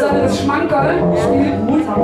Das Schmankerl spielt Mutter.